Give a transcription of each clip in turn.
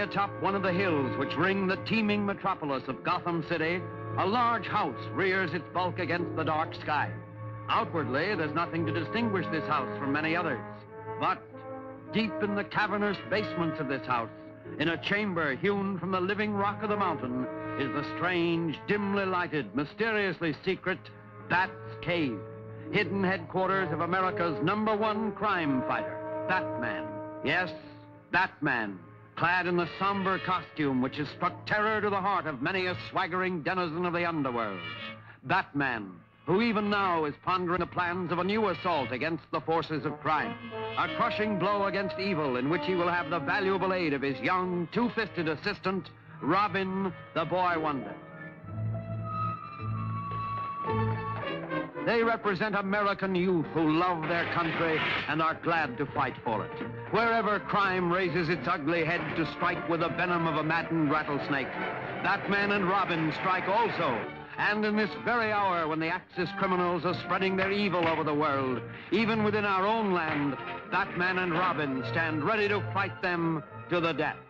atop one of the hills which ring the teeming metropolis of Gotham City, a large house rears its bulk against the dark sky. Outwardly, there's nothing to distinguish this house from many others. But deep in the cavernous basements of this house, in a chamber hewn from the living rock of the mountain, is the strange, dimly lighted, mysteriously secret Bat's Cave, hidden headquarters of America's number one crime fighter, Batman. Yes, Batman, clad in the somber costume which has struck terror to the heart of many a swaggering denizen of the underworld. Batman, who even now is pondering the plans of a new assault against the forces of crime. A crushing blow against evil in which he will have the valuable aid of his young, two-fisted assistant, Robin, the boy wonder. They represent American youth who love their country and are glad to fight for it. Wherever crime raises its ugly head to strike with the venom of a maddened rattlesnake, Batman and Robin strike also. And in this very hour when the Axis criminals are spreading their evil over the world, even within our own land, Batman and Robin stand ready to fight them to the death.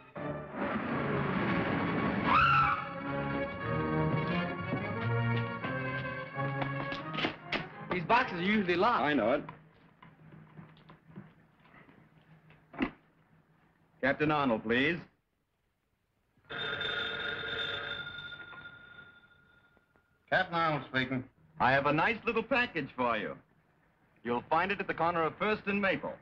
Boxes are usually locked. I know it. Captain Arnold, please. Captain Arnold speaking. I have a nice little package for you. You'll find it at the corner of First and Maple.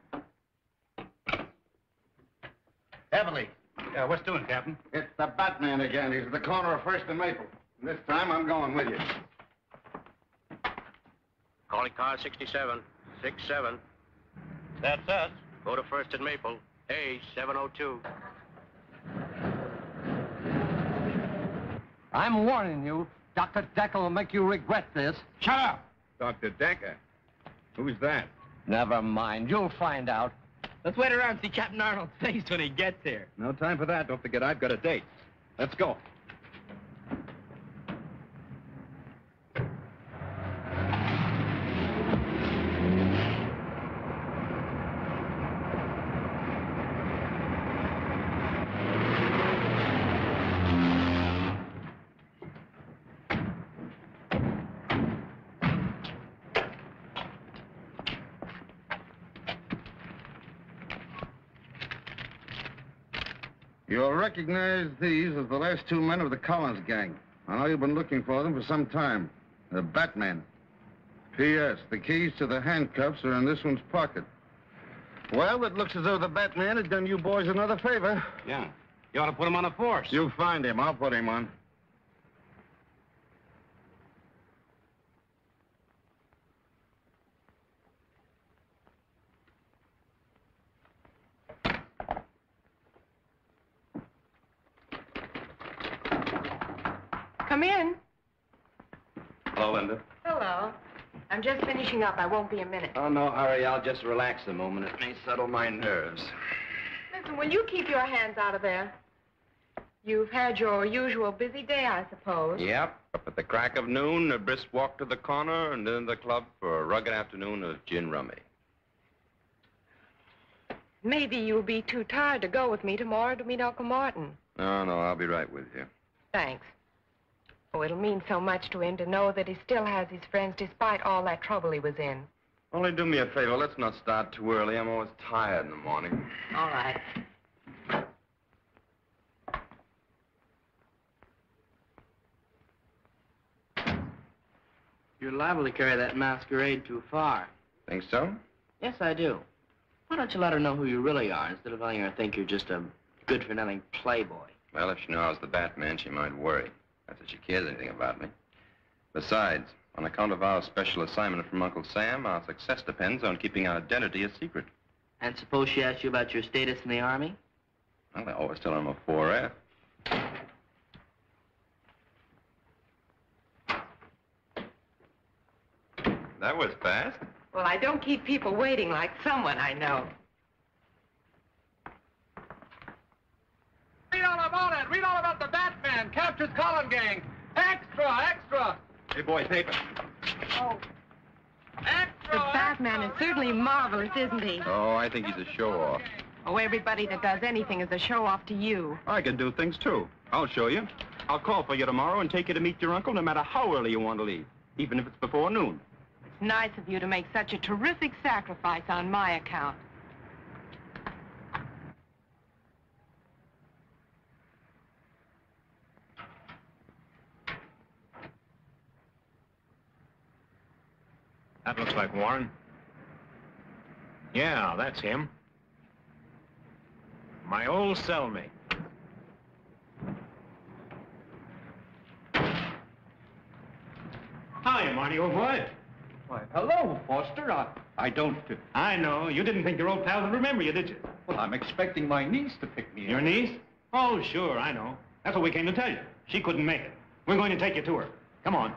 Heavily. Yeah, what's doing, Captain? It's the Batman again. He's at the corner of First and Maple. This time I'm going with you. Calling car 67. 67. That's us. Go to First at Maple. A 702. I'm warning you. Dr. Daka will make you regret this. Shut up! Dr. Daka. Who's that? Never mind. You'll find out. Let's wait around and see Captain Arnold's face when he gets here. No time for that. Don't forget, I've got a date. Let's go. You'll recognize these as the last two men of the Collins gang. I know you've been looking for them for some time. The Batman. P.S. The keys to the handcuffs are in this one's pocket. Well, it looks as though the Batman has done you boys another favor. Yeah. You ought to put him on a force. You find him. I'll put him on. Come in. Hello, Linda. Hello. I'm just finishing up. I won't be a minute. Oh, no hurry. I'll just relax a moment. It may settle my nerves. Listen, will you keep your hands out of there? You've had your usual busy day, I suppose. Yep. Up at the crack of noon, a brisk walk to the corner, and then the club for a rugged afternoon of gin rummy. Maybe you'll be too tired to go with me tomorrow to meet Uncle Martin. No, no, I'll be right with you. Thanks. Oh, it'll mean so much to him to know that he still has his friends despite all that trouble he was in. Only do me a favor. Let's not start too early. I'm always tired in the morning. All right. You're liable to carry that masquerade too far. Think so? Yes, I do. Why don't you let her know who you really are instead of letting her think you're just a good-for-nothing playboy? Well, if she knew I was the Batman, she might worry. That's if she cares anything about me. Besides, on account of our special assignment from Uncle Sam, our success depends on keeping our identity a secret. And suppose she asks you about your status in the Army? Well, I always tell her I'm a 4F. That was fast. Well, I don't keep people waiting like someone I know. Read all about it. Read all about the Batman. Captures Collin gang. Extra, extra. Hey, boy, paper. Oh. Extra. The Batman is certainly marvelous, isn't he? Oh, I think he's a show-off. Oh, everybody that does anything is a show-off to you. I can do things, too. I'll show you. I'll call for you tomorrow and take you to meet your uncle no matter how early you want to leave, even if it's before noon. It's nice of you to make such a terrific sacrifice on my account. That looks like Warren. Yeah, that's him. My old cellmate. Hi, Marty, old boy. Why, hello, Foster. I, I don't... uh, I know. You didn't think your old pal would remember you, did you? Well, I'm expecting my niece to pick me Your up. niece? Oh, sure, I know. That's what we came to tell you. She couldn't make it. We're going to take you to her. Come on.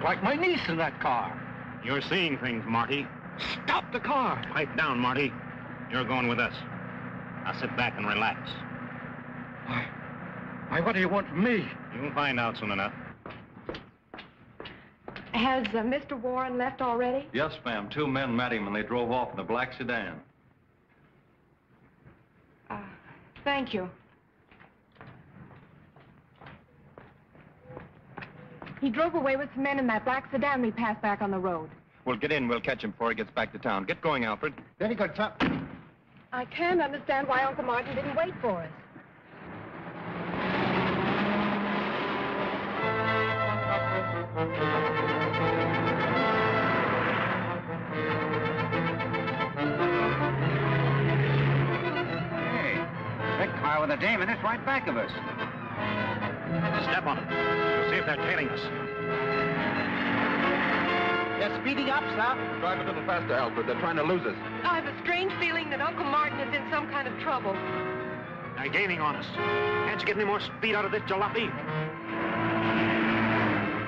That looked like my niece in that car. You're seeing things, Marty. Stop the car. Pipe down, Marty. You're going with us. Now sit back and relax. Why, why, what do you want from me? You'll find out soon enough. Has uh, Mr. Warren left already? Yes, ma'am. Two men met him and they drove off in a black sedan. Uh, thank you. He drove away with some men in that black sedan we passed back on the road. We'll get in. We'll catch him before he gets back to town. Get going, Alfred. Very good, sir. I can't understand why Uncle Martin didn't wait for us. Hey, that car with a dame in it's right back of us. Step on it. We'll see if they're tailing us. They're speeding up, sir. Drive a little faster, Alfred. They're trying to lose us. I have a strange feeling that Uncle Martin is in some kind of trouble. They're gaining on us. Can't you get any more speed out of this jalopy?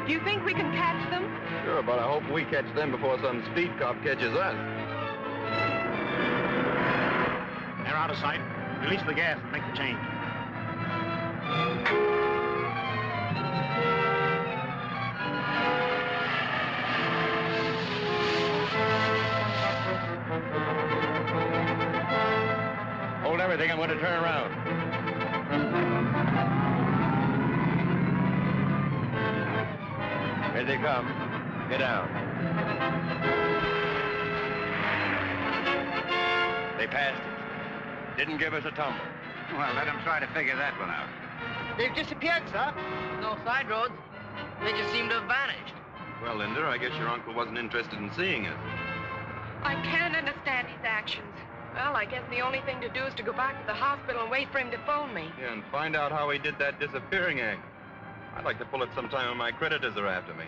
Do you think we can catch them? Sure, but I hope we catch them before some speed cop catches us. They're out of sight. Release the gas and make the change. Hold everything. I'm going to turn around. Here they come. Get down. They passed us. Didn't give us a tumble. Well, let them try to figure that one out. They've disappeared, sir. No side roads. They just seem to have vanished. Well, Linda, I guess your uncle wasn't interested in seeing us. I can't understand his actions. Well, I guess the only thing to do is to go back to the hospital and wait for him to phone me. Yeah, and find out how he did that disappearing act. I'd like to pull it sometime when my creditors are after me.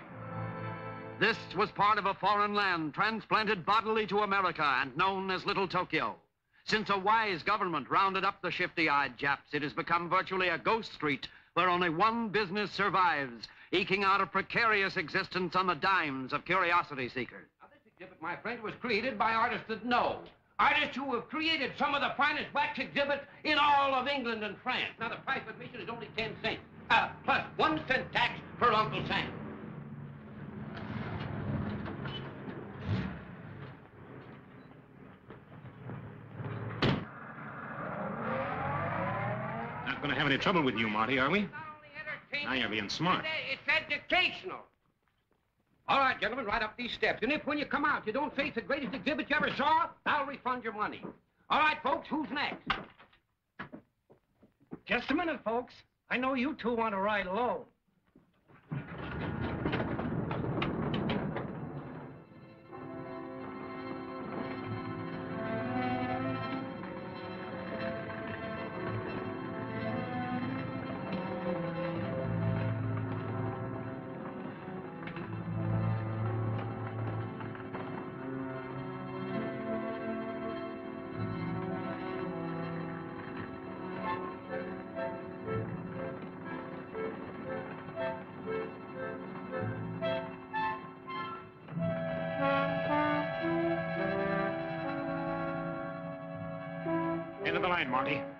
This was part of a foreign land transplanted bodily to America and known as Little Tokyo. Since a wise government rounded up the shifty-eyed Japs, it has become virtually a ghost street where only one business survives, eking out a precarious existence on the dimes of curiosity seekers. Now, this exhibit, my friend, was created by artists that know. Artists who have created some of the finest wax exhibits in all of England and France. Now, the price of admission is only 10 cents, uh, plus one cent tax per Uncle Sam. Not going to have any trouble with you, Marty, are we? Not only entertaining, Now you're being smart. It's, it's educational. All right, gentlemen, right up these steps. And if when you come out you don't face the greatest exhibit you ever saw, I'll refund your money. All right, folks, who's next? Just a minute, folks. I know you two want to ride low. Line, Monty.